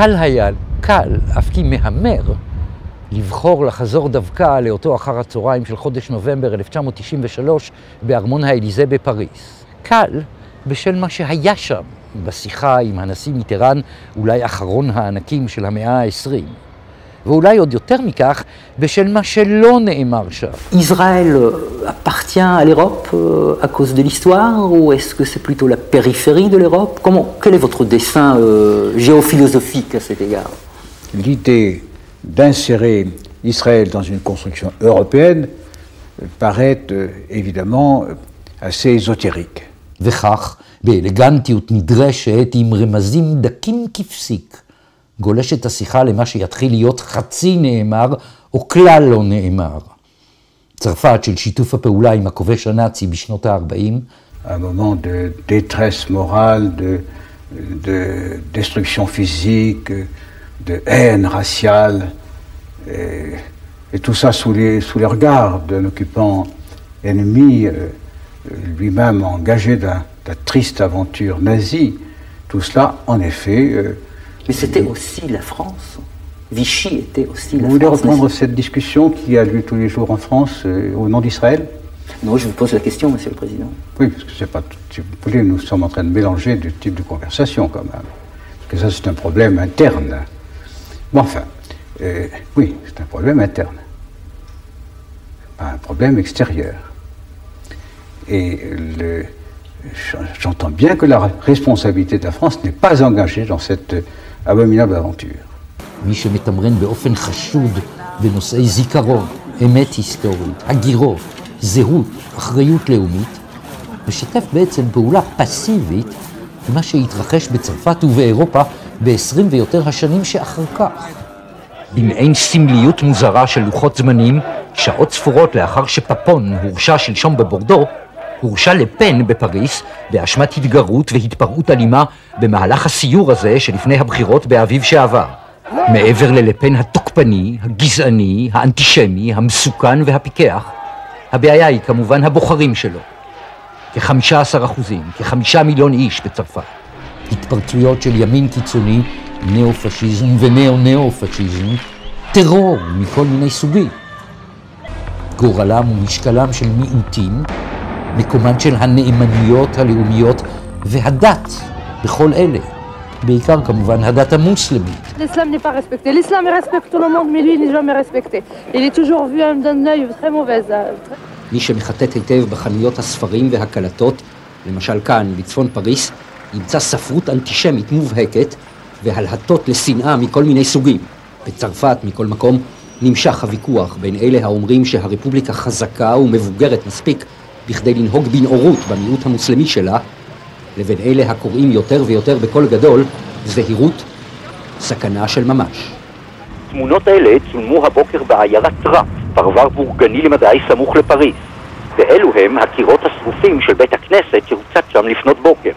קל היה, קל, אף כי מהמר, לבחור לחזור דווקא לאותו אחר הצהריים של חודש נובמבר 1993 בארמון האליזה בפריז. קל בשל מה שהיה שם, בשיחה עם הנשיא מיטרן, אולי אחרון הענקים של המאה ה-20. ואולי עוד יותר מכך, בשל מה שלא נאמר שם. Israël appartient à l'Europe euh, à cause de l'histoire ou est-ce que c'est plutôt la périphérie de l'Europe Comment, Quel est votre dessin euh, géophilosophique à cet égard L'idée d'insérer Israël dans une construction européenne paraît euh, évidemment assez ésotérique. וכך, באלגנטיות נדרשת, עם רמזים דקים כפסיק, גולשת השיחה למה שיתחיל להיות חצי נאמר, או כלל לא נאמר. צרפת של שיתוף הפעולה עם הכובש הנאצי בשנות ה-40. Un moment de détresse morale, de, de destruction physique, de haine raciale, et, et tout ça sous les, sous les regards d'un occupant ennemi, euh, lui-même engagé dans la triste aventure nazie. Tout cela, en effet, euh, mais c'était aussi la France. Vichy était aussi la Vous voulez France. reprendre cette discussion qui a lieu tous les jours en France euh, au nom d'Israël? Non, je vous pose la question, Monsieur le Président. Oui, parce que c'est pas. Si vous voulez, nous sommes en train de mélanger deux types de conversation quand même. Parce que ça, c'est un problème interne. Bon, enfin, euh, oui, c'est un problème interne. Pas un problème extérieur. Et le, j'entends bien que la responsabilité de la France n'est pas engagée dans cette abominable aventure. מי שמתמרן באופן חשוד בנושאי זיכרון, אמת היסטורית, הגירות, זהות, אחריות לאומית, משתף בעצם פעולה פסיבית במה שהתרחש בצרפת ובאירופה ב-20 ויותר השנים שאחר כך. במעין סמליות מוזרה של לוחות זמנים, שעות ספורות לאחר שפפון הורשע שלשום בבורדו, הורשע לפן בפריס באשמת התגרות והתפרעות אלימה במהלך הסיור הזה שלפני הבחירות באביב שעבר. מעבר ללפן התוקפני, הגזעני, האנטישמי, המסוכן והפיקח, הבעיה היא כמובן הבוחרים שלו. כ-15 אחוזים, כחמישה מיליון איש בצרפת. התפרצויות של ימין קיצוני, ניאו-פשיזם ונאו-ניאו-פשיזם, טרור מכל מיני סוגים. גורלם ומשקלם של מיעוטים, מקומן של הנאמנויות הלאומיות והדת בכל אלה. בעיקר כמובן הדת המוסלמית. L'islam n'est pas respecté. L'islam respecte tout le monde, mais lui n'est jamais respecté. Il est toujours vu d'un œil très mauvais. très- מי שמחטט היטב בחנויות הספרים והקלטות, למשל כאן, בצפון פריס, ימצא ספרות אנטישמית מובהקת והלהטות לשנאה מכל מיני סוגים. בצרפת, מכל מקום, נמשך הוויכוח בין אלה האומרים שהרפובליקה חזקה ומבוגרת מספיק בכדי לנהוג בנאורות במיעוט המוסלמי שלה, לבין אלה הקוראים יותר ויותר בקול גדול, זהירות, סכנה של ממש. התמונות האלה צולמו הבוקר בעיירת טראפ, פרבר בורגני למדי סמוך לפריז. ואלו הם הקירות השרופים של בית הכנסת שהוצת שם לפנות בוקר.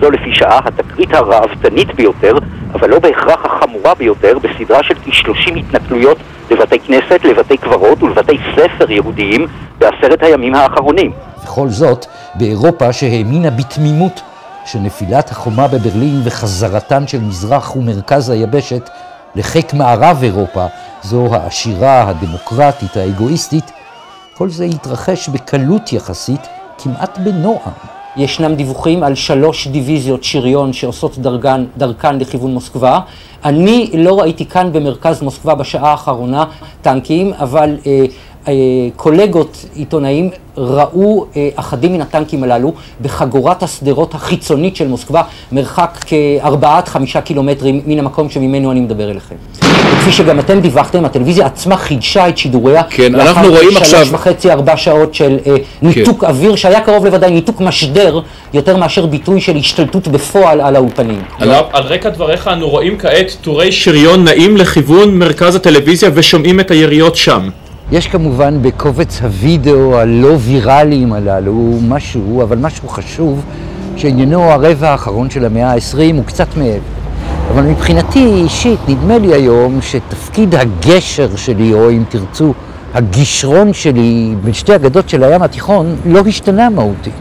זו לפי שעה התקרית הראוותנית ביותר, אבל לא בהכרח החמורה ביותר, בסדרה של כ-30 התנכלויות לבתי כנסת, לבתי קברות ולבתי ספר יהודיים בעשרת הימים האחרונים. וכל זאת באירופה שהאמינה בתמימות שנפילת החומה בברלין וחזרתן של מזרח ומרכז היבשת לחיק מערב אירופה, זו העשירה, הדמוקרטית, האגואיסטית, כל זה התרחש בקלות יחסית, כמעט בנועם. ישנם דיווחים על שלוש דיוויזיות שריון שעושות דרכן, דרכן לכיוון מוסקבה. אני לא ראיתי כאן במרכז מוסקבה בשעה האחרונה טנקים, אבל אה, אה, קולגות עיתונאים ראו אה, אחדים מן הטנקים הללו בחגורת השדרות החיצונית של מוסקבה, מרחק כארבעה עד חמישה קילומטרים מן המקום שממנו אני מדבר אליכם. וכפי שגם אתם דיווחתם, הטלוויזיה עצמה חידשה את שידוריה. כן, לאחר אנחנו רואים שלוש עכשיו- וחצי, ארבע שעות של אה, ניתוק אוויר, שהיה קרוב לוודאי ניתוק משדר, יותר מאשר ביטוי של השתלטות בפועל על האולפנים. על, על רקע דבריך אנו רואים כעת טורי שריון נעים לכיוון מרכז הטלוויזיה ושומעים את היריות שם. יש כמובן בקובץ הוידאו הלא ויראליים הללו משהו, אבל משהו חשוב, שעניינו הרבע האחרון של המאה ה-20 הוא קצת מעבר. אבל מבחינתי אישית, נדמה לי היום שתפקיד הגשר שלי, או אם תרצו, הגישרון שלי בין שתי הגדות של הים התיכון, לא השתנה מהותית.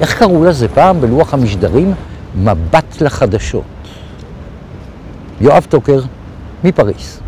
איך קראו לזה פעם בלוח המשדרים? מבט לחדשות. יואב טוקר, מפריס.